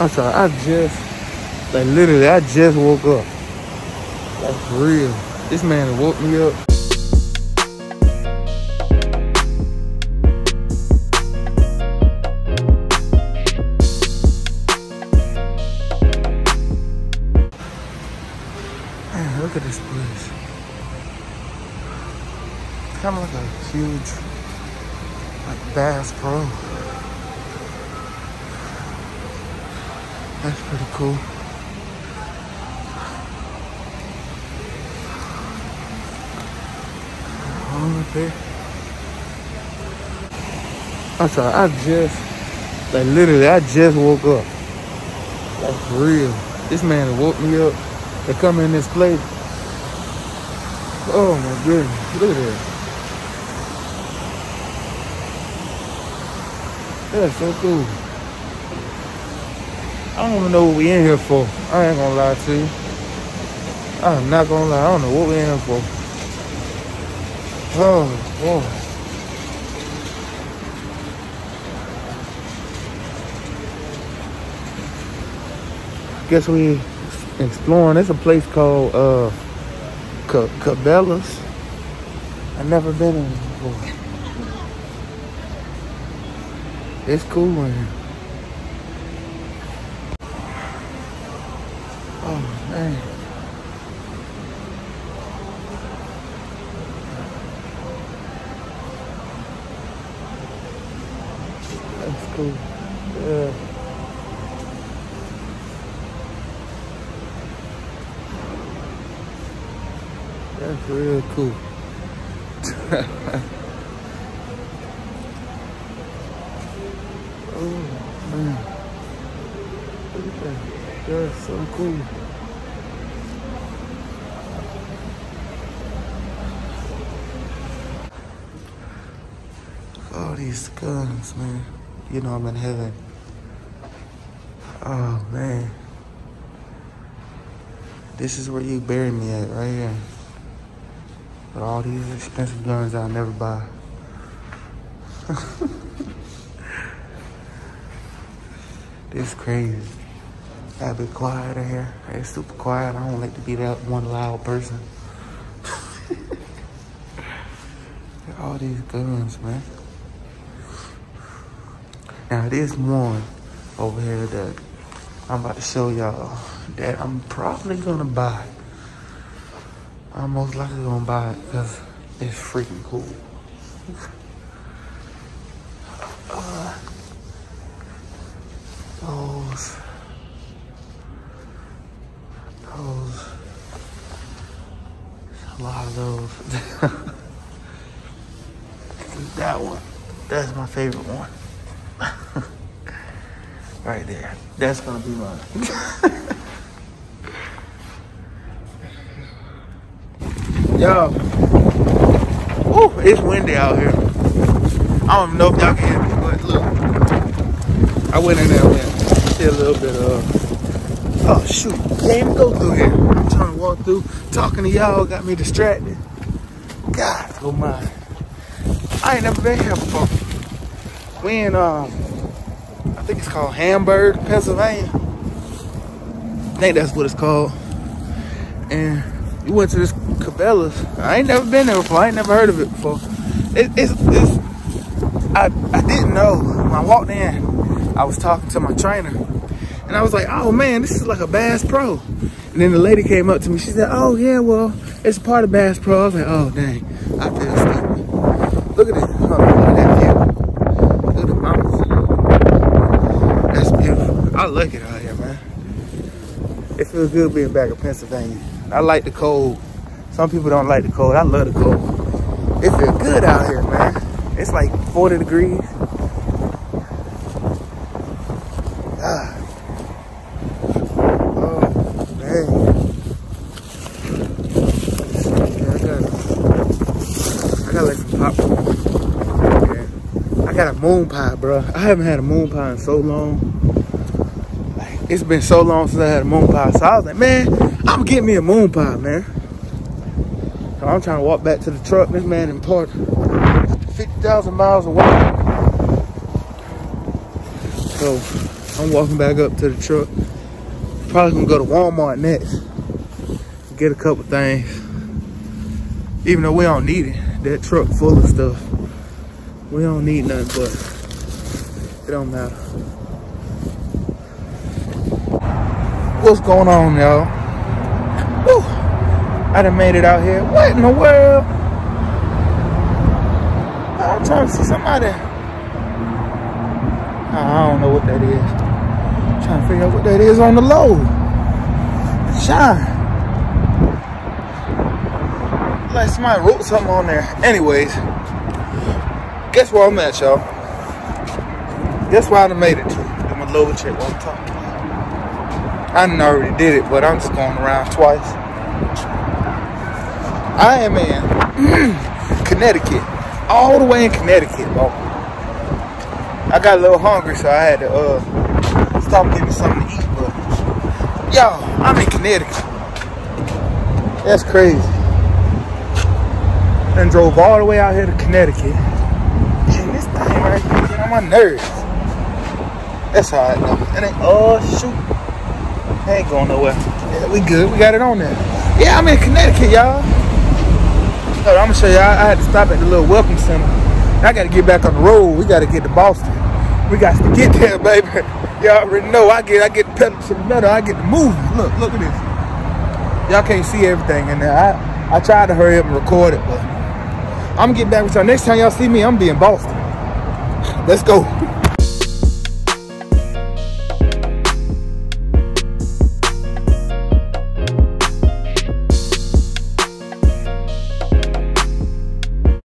I'm sorry, I just, like literally, I just woke up. For real. This man woke me up. Man, look at this place. It's kind of like a huge, like Bass Pro. That's pretty cool. All up there. I'm sorry, I just, like literally, I just woke up. For real. This man woke me up to come in this place. Oh my goodness, look at that. That's so cool. I don't even know what we in here for. I ain't gonna lie to you. I'm not gonna lie. I don't know what we in here for. Oh, boy. Guess we exploring. It's a place called uh, C- Cabela's. I've never been in before. It's cool in here. Oh man. That's cool. Yeah. That's real cool. oh man. Look at that. That's so cool. All these guns, man. You know I'm in heaven. Oh man. This is where you bury me at, right here. With all these expensive guns I'll never buy. this is crazy. Gotta be quiet here. It's super quiet. I don't like to be that one loud person. all these guns, man. Now this one over here that I'm about to show y'all that I'm probably gonna buy. I'm most likely gonna buy it because it's freaking cool. Uh, those, lot of those. that one, that's my favorite one. right there. That's gonna be mine. Yo. Ooh, it's windy out here. I don't know if y'all can hear me, but look. I went in there and did a little bit of oh shoot. Can't even go through here. I'm trying to walk through. Talking to y'all got me distracted. God, oh my. I ain't never been here before. We in um I think it's called Hamburg, Pennsylvania. I think that's what it's called. And we went to this Cabela's. I ain't never been there before. I ain't never heard of it before. It, it's, it's I, I didn't know. When I walked in, I was talking to my trainer. And I was like, oh man, this is like a Bass Pro. And then the lady came up to me. She said, oh yeah, well, it's part of Bass Pro. I was like, oh dang, I feel stupid. Look at. Hold on, look at that view. Look at the mountains. That's beautiful. I like it out here, man. It feels good being back in Pennsylvania. I like the cold. Some people don't like the cold. I love the cold. It feels good out here, man. It's like 40 degrees. Ah. Oh, man. Yeah, I got, I got like some popcorn. Yeah. I got a moon pie, bro. I haven't had a moon pie in so long. Like, it's been so long since I had a moon pie. So I was like, man, I'm gonna get me a moon pie, man. So I'm trying to walk back to the truck. This man in Port 50,000 miles away. So I'm walking back up to the truck. Probably gonna go to Walmart next. Get a couple things. Even though we don't need it. That truck full of stuff. We don't need nothing, but it don't matter. What's going on, y'all? I done made it out here. What in the world? I'm trying to see somebody. I don't know what that is. I'm trying to figure out what that is on the low. Shine. Like somebody wrote something on there. Anyways, guess where I'm at, y'all? Guess where I done made it to? I'm a lower check one time. I done already did it, but I'm just going around twice. I am in Connecticut. All the way in Connecticut, bro. I got a little hungry, so I had to uh stop getting something to eat, but y'all, I'm in Connecticut. That's crazy. And drove all the way out here to Connecticut. And this thing right here get on my nerves. That's how I know. And then, oh shoot. ain't going nowhere. Yeah, we good. We got it on there. Yeah, I'm in Connecticut, y'all. I'm gonna show you. I, had to stop at the little welcome center. I got to get back on the road. We got to get to Boston. We got to get there, baby. Y'all already know. I get, I get pedal to the metal. I get to move. Look, look at this. Y'all can't see everything in there. I, I tried to hurry up and record it, but I'm getting back with y'all. Next time y'all see me, I'm be in Boston. Let's go.